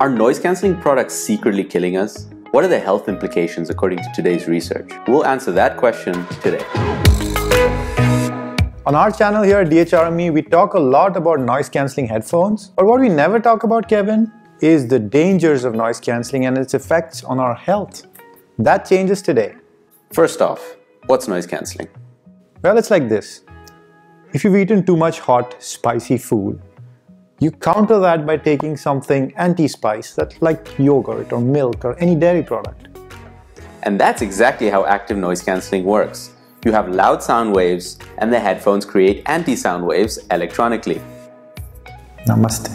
Are noise cancelling products secretly killing us? What are the health implications according to today's research? We'll answer that question today. On our channel here at DHRME, we talk a lot about noise cancelling headphones. But what we never talk about, Kevin, is the dangers of noise cancelling and its effects on our health. That changes today. First off, what's noise cancelling? Well, it's like this. If you've eaten too much hot, spicy food, you counter that by taking something anti-spice, that's like yogurt or milk or any dairy product. And that's exactly how active noise cancelling works. You have loud sound waves and the headphones create anti-sound waves electronically. Namaste.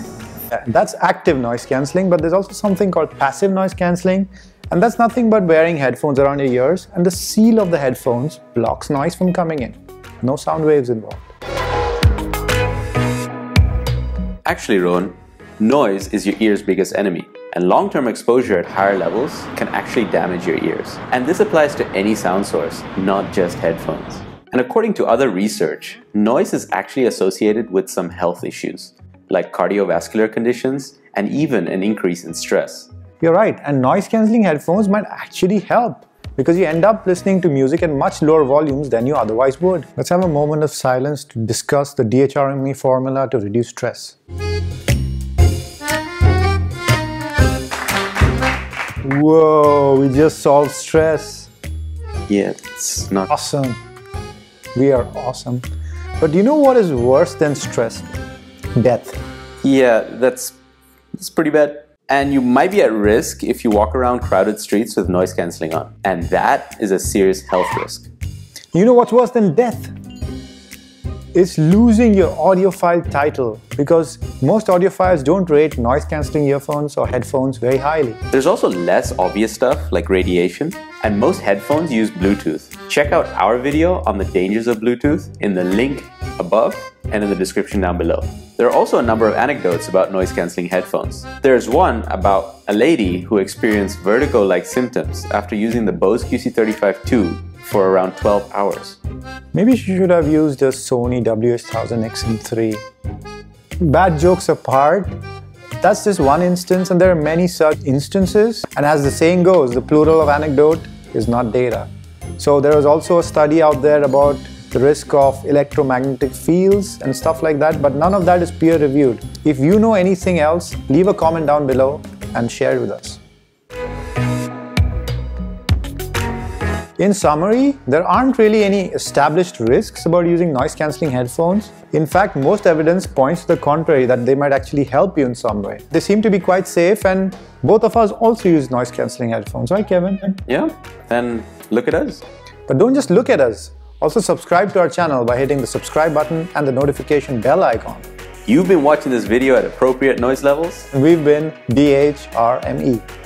That's active noise cancelling, but there's also something called passive noise cancelling, and that's nothing but wearing headphones around your ears and the seal of the headphones blocks noise from coming in. No sound waves involved. Actually, Rohan, noise is your ear's biggest enemy, and long-term exposure at higher levels can actually damage your ears. And this applies to any sound source, not just headphones. And according to other research, noise is actually associated with some health issues, like cardiovascular conditions and even an increase in stress. You're right, and noise cancelling headphones might actually help because you end up listening to music at much lower volumes than you otherwise would. Let's have a moment of silence to discuss the DHRME formula to reduce stress. Whoa, we just solved stress. Yeah, it's not awesome. We are awesome. But you know what is worse than stress? Death. Yeah, that's, that's pretty bad. And you might be at risk if you walk around crowded streets with noise cancelling on. And that is a serious health risk. You know what's worse than death? It's losing your audiophile title because most audiophiles don't rate noise cancelling earphones or headphones very highly. There's also less obvious stuff like radiation, and most headphones use Bluetooth. Check out our video on the dangers of Bluetooth in the link above and in the description down below. There are also a number of anecdotes about noise cancelling headphones. There's one about a lady who experienced vertigo-like symptoms after using the Bose QC35-2 for around 12 hours. Maybe she should have used a Sony WH-1000 XM3. Bad jokes apart, that's just one instance and there are many such instances. And as the saying goes, the plural of anecdote is not data. So there was also a study out there about the risk of electromagnetic fields and stuff like that, but none of that is peer reviewed. If you know anything else, leave a comment down below and share it with us. In summary, there aren't really any established risks about using noise cancelling headphones. In fact, most evidence points to the contrary that they might actually help you in some way. They seem to be quite safe and both of us also use noise cancelling headphones, right Kevin? Yeah, and look at us. But don't just look at us. Also subscribe to our channel by hitting the subscribe button and the notification bell icon. You've been watching this video at appropriate noise levels. And we've been DHRME.